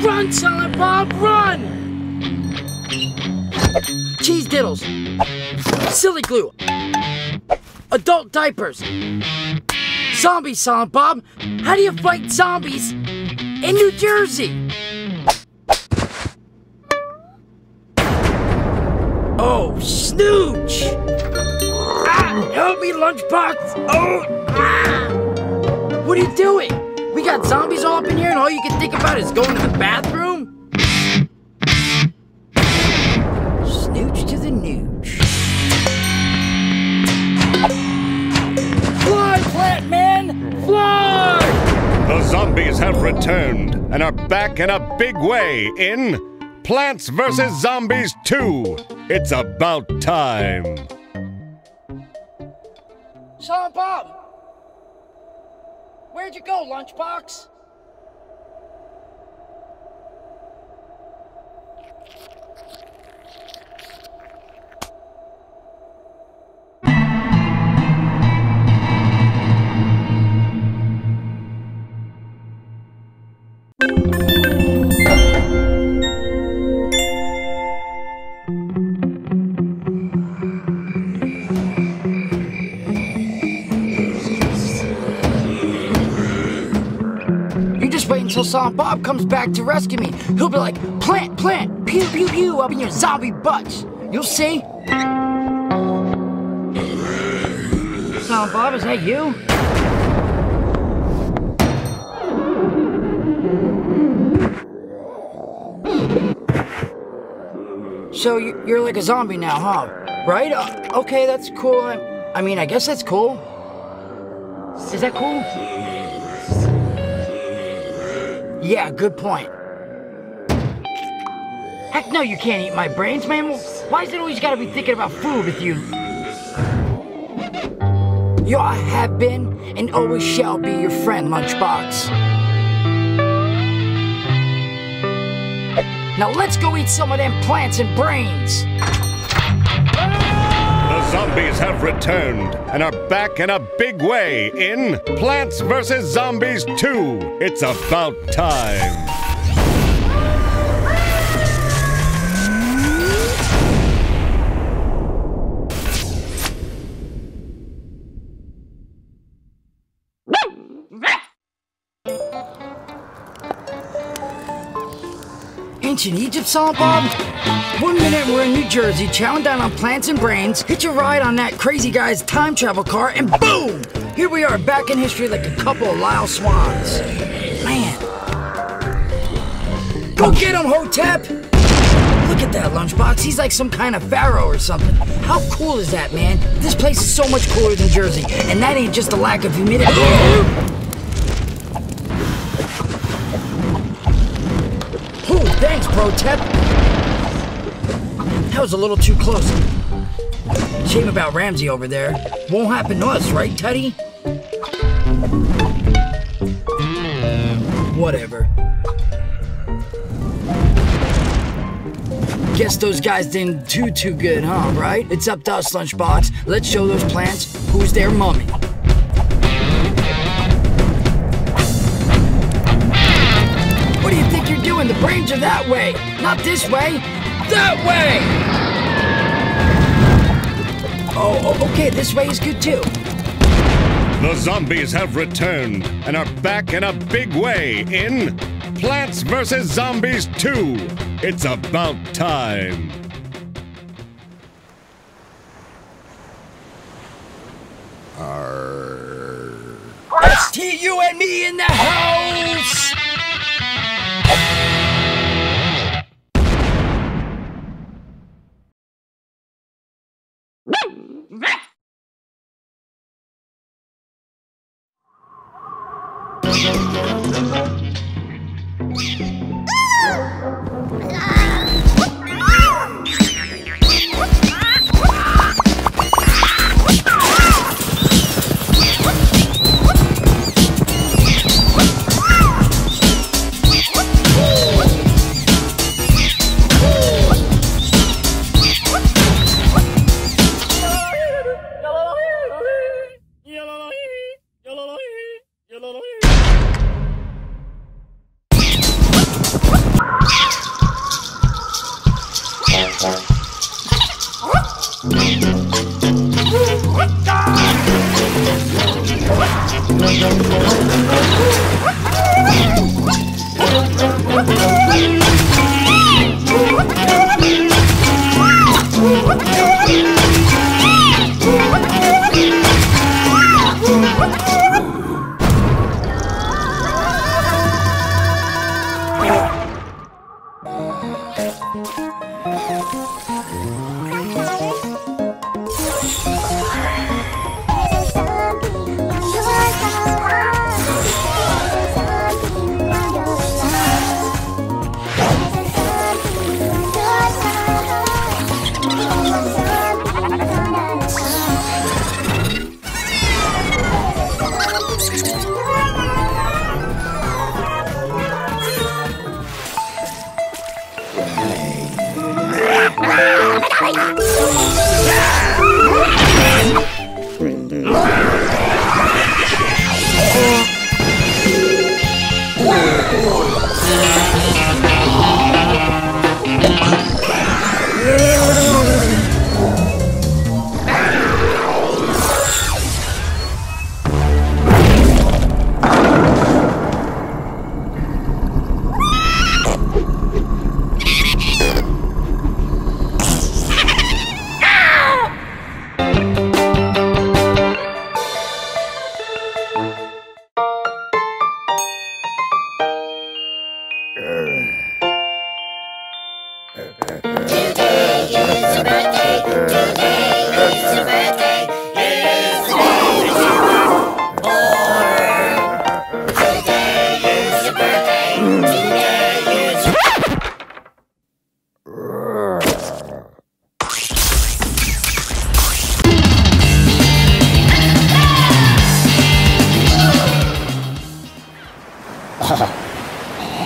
Run, Silent Bob, run! Cheese diddles. Silly glue. Adult diapers. Zombies, Silent Bob. How do you fight zombies in New Jersey? Oh, snooch! Ah, help me, Lunchbox! Oh, ah! What are you doing? We got zombies all up in here and all you can think about is going to the bathroom? Snooch to the nooch. Fly, Plant Man! Fly! The zombies have returned and are back in a big way in Plants vs. Zombies 2. It's about time. Silent Bob! Where'd you go, Lunchbox? Bob comes back to rescue me. He'll be like, plant, plant, pew, pew, pew, up in your zombie butts. You'll see. Silent Bob, is that you? So you- you're like a zombie now, huh? Right? Uh, okay, that's cool. I, I mean, I guess that's cool. Is that cool? Yeah, good point. Heck no, you can't eat my brains, man. Why is it always gotta be thinking about food with you? Yo, I have been and always shall be your friend, Lunchbox. Now let's go eat some of them plants and brains. Zombies have returned and are back in a big way in Plants vs. Zombies 2. It's about time. Ancient Egypt song, Bob? One minute we're in New Jersey, chowing down on plants and brains, hitch a ride on that crazy guy's time travel car, and boom! Here we are back in history like a couple of Lyle Swans. Man. Go get him, Hotep! Look at that lunchbox. He's like some kind of pharaoh or something. How cool is that, man? This place is so much cooler than Jersey, and that ain't just a lack of humidity. Pro Tep. That was a little too close. Shame about Ramsey over there. Won't happen to us, right, Teddy? Hmm, whatever. Guess those guys didn't do too good, huh, right? It's up to us, Lunchbox. Let's show those plants who's their mummy. Doing? The brains are that way. Not this way. That way! Oh, oh, okay, this way is good too. The zombies have returned and are back in a big way in Plants vs. Zombies 2. It's about time. ST, you and me in the house!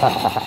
Hahaha.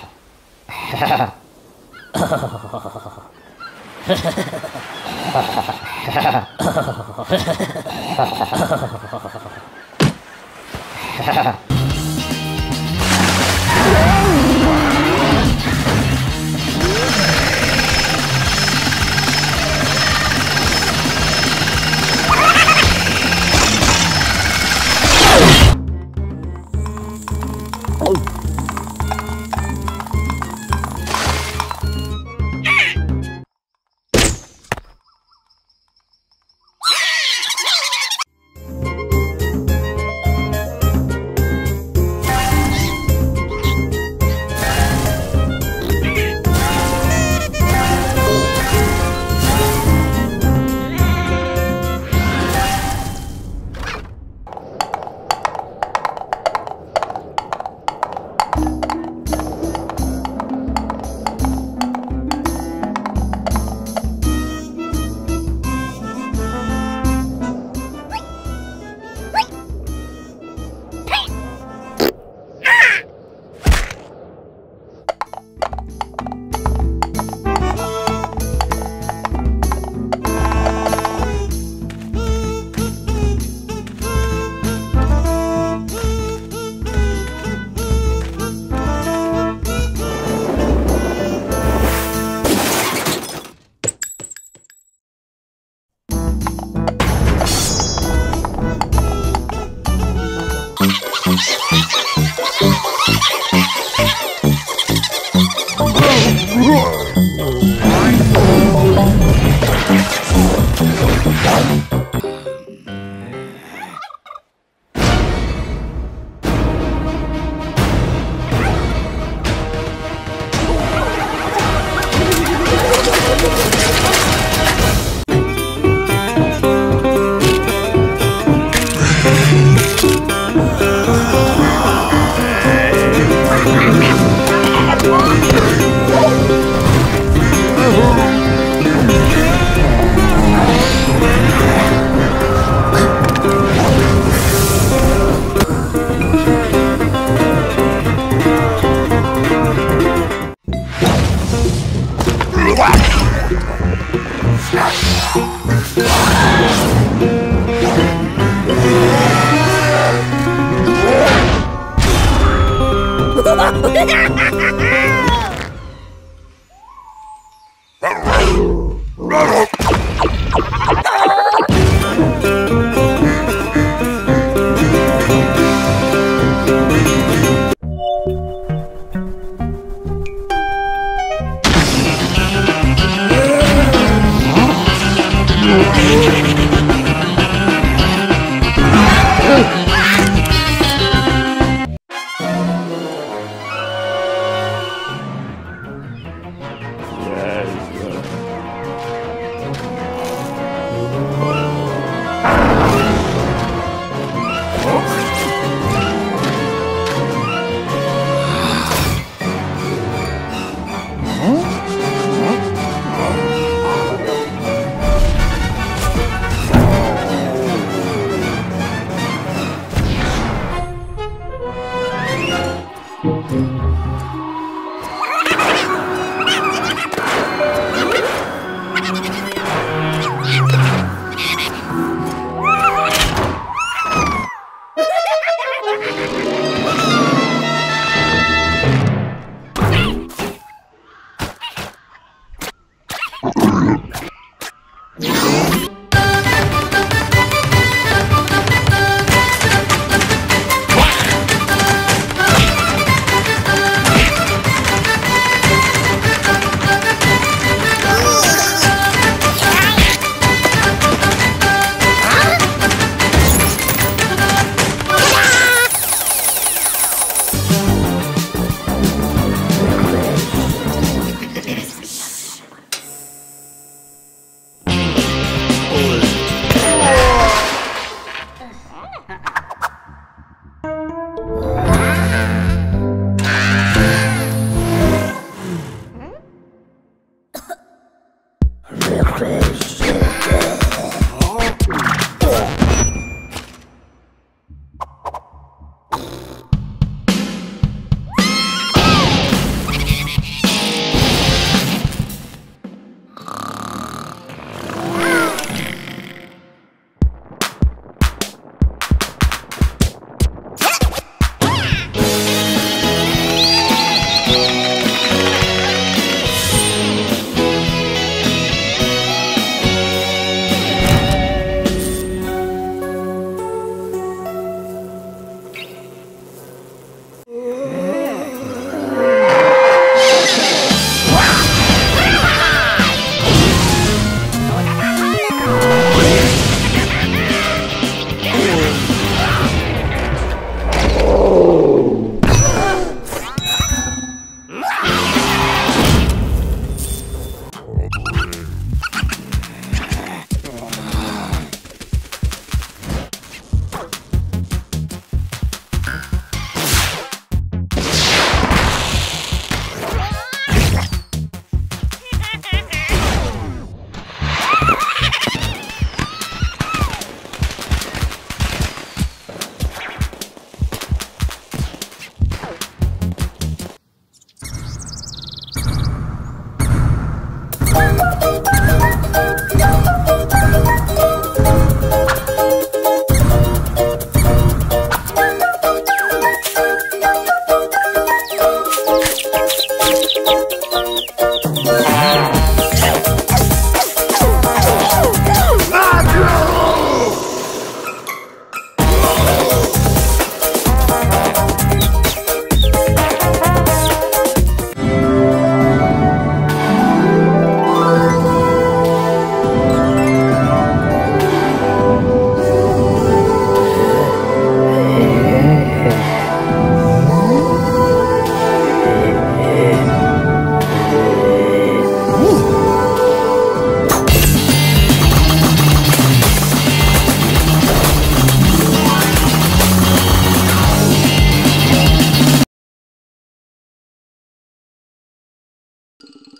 Reckless.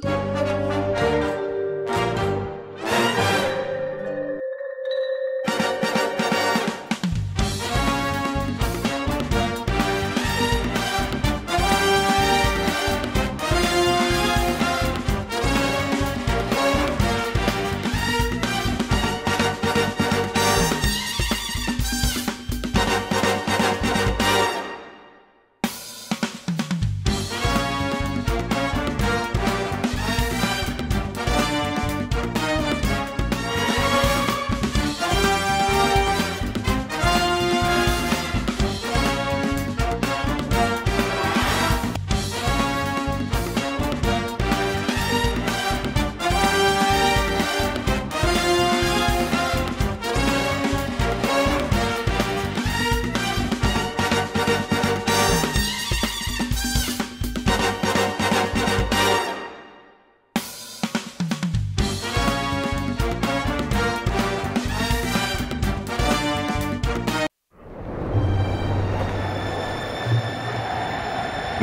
Bye.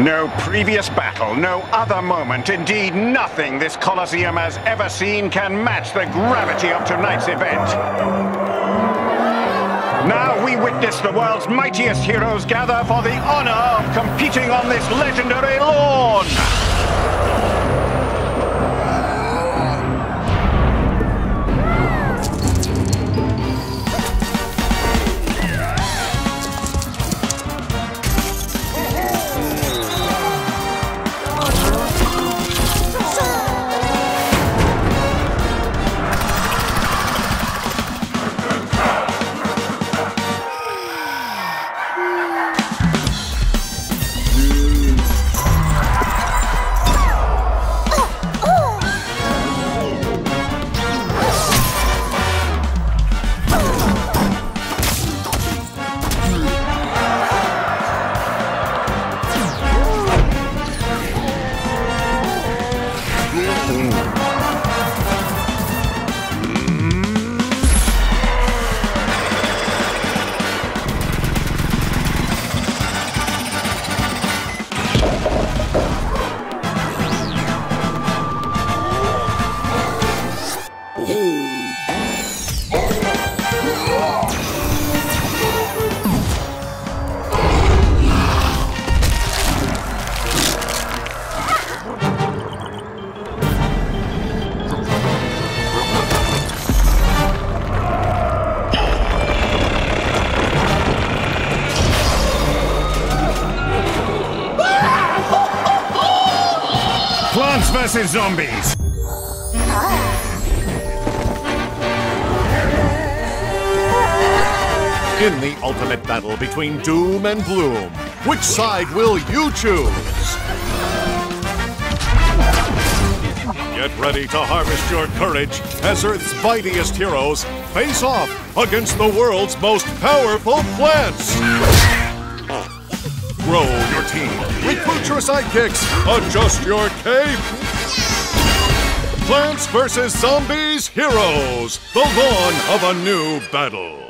No previous battle, no other moment, indeed nothing this Colosseum has ever seen can match the gravity of tonight's event. Now we witness the world's mightiest heroes gather for the honor of competing on this legendary lawn. Zombies. In the ultimate battle between Doom and Bloom, which side will you choose? Get ready to harvest your courage as Earth's mightiest heroes face off against the world's most powerful plants. Grow your team, recruit your sidekicks, adjust your cape. Plants vs. Zombies Heroes, the dawn of a new battle.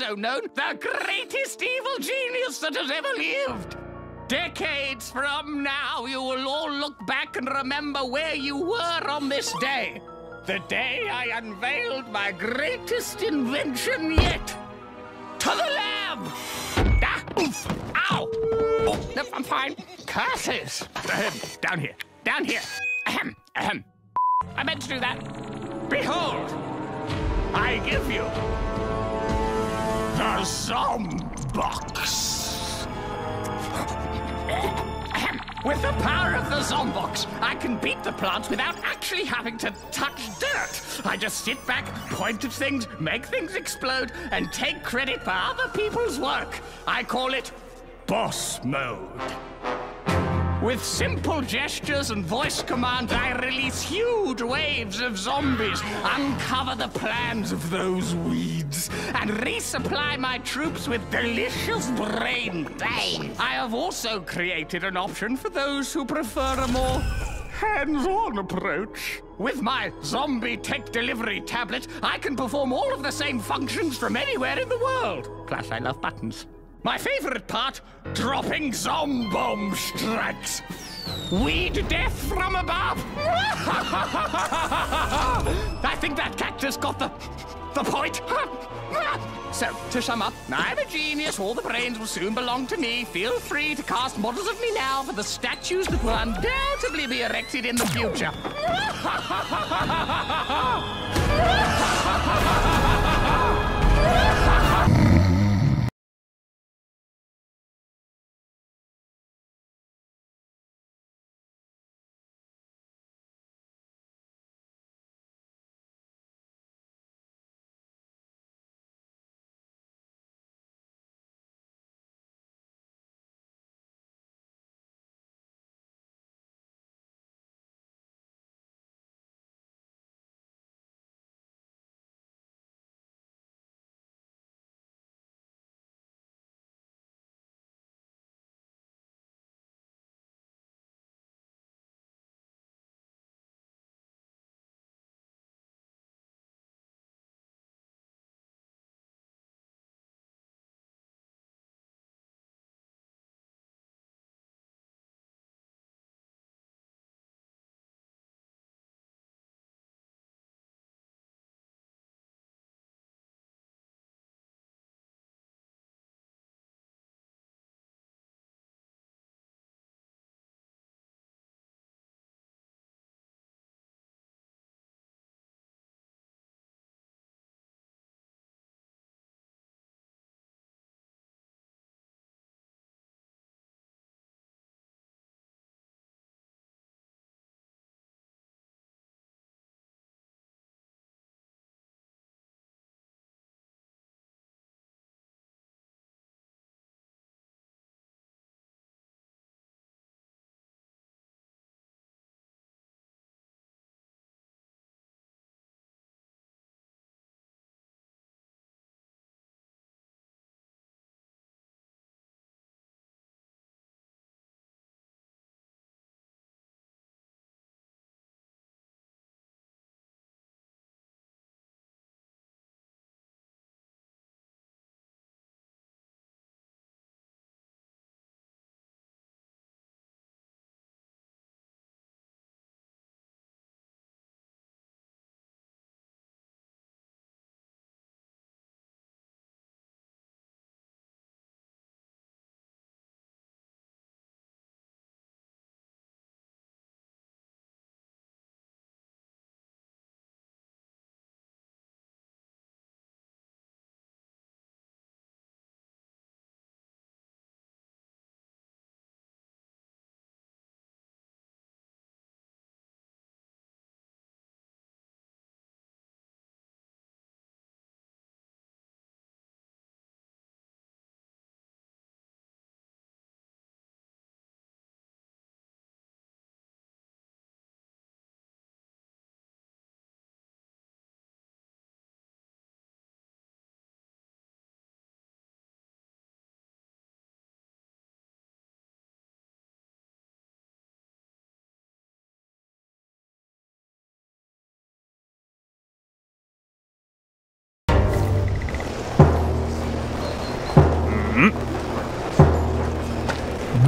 Also known, the greatest evil genius that has ever lived. Decades from now, you will all look back and remember where you were on this day. The day I unveiled my greatest invention yet. To the lab! Ah, oof, ow! Oh, no, I'm fine. Curses! Ahem, down here, down here. Ahem, ahem. I meant to do that. Behold, I give you the Zombox. Ahem. With the power of the Zombox, I can beat the plants without actually having to touch dirt. I just sit back, point at things, make things explode, and take credit for other people's work. I call it boss mode. With simple gestures and voice commands, I release huge waves of zombies, uncover the plans of those weeds, and resupply my troops with delicious brain pain. I have also created an option for those who prefer a more hands-on approach. With my zombie tech delivery tablet, I can perform all of the same functions from anywhere in the world. Plus, I love buttons. My favorite part, dropping zombomb strikes. Weed death from above. I think that cactus got the the point. So, to sum up, I'm a genius. All the brains will soon belong to me. Feel free to cast models of me now for the statues that will undoubtedly be erected in the future.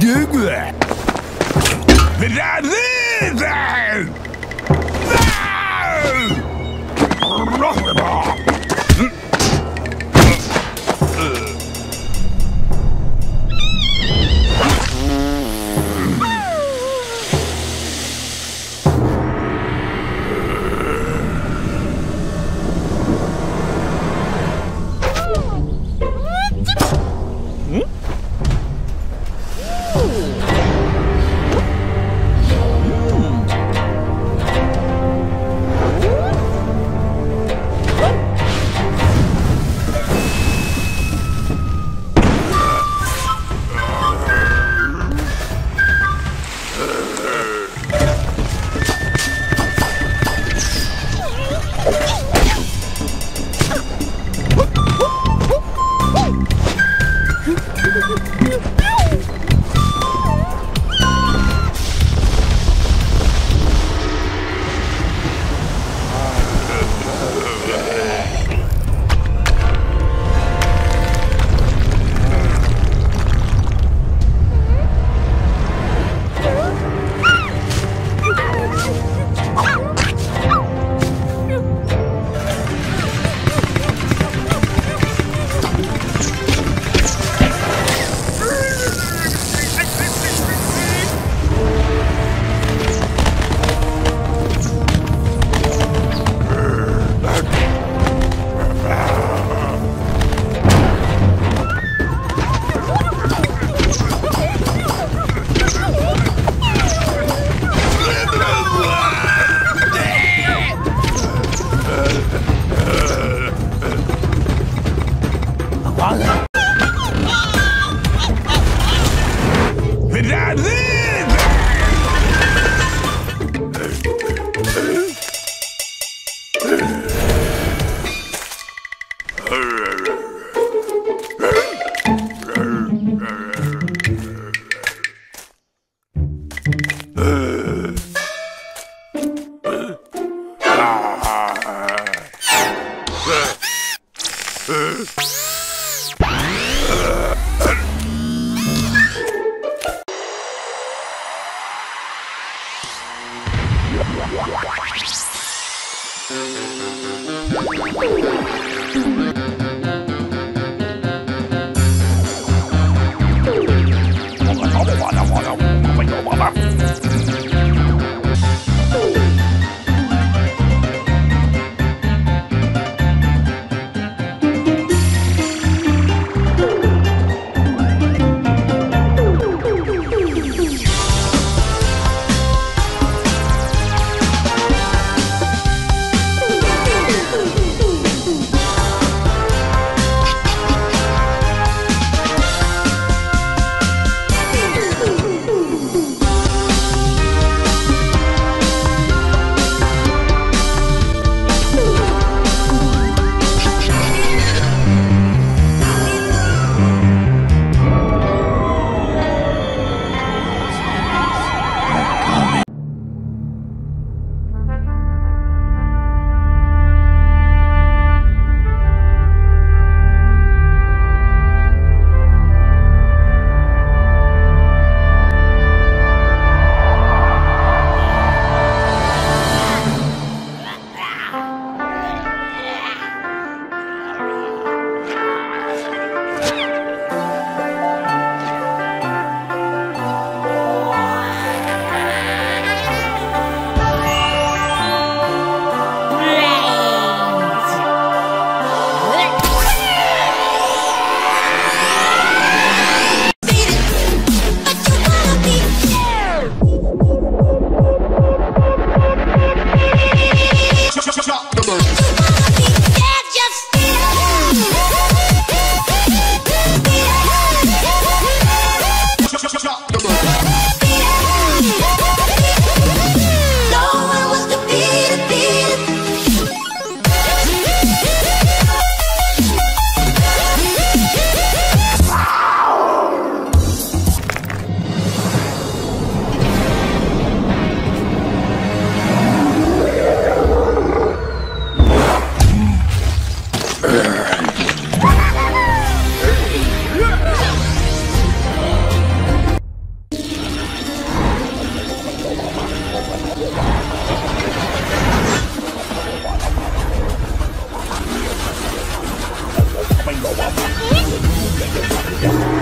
Dig that. Did that?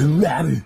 Right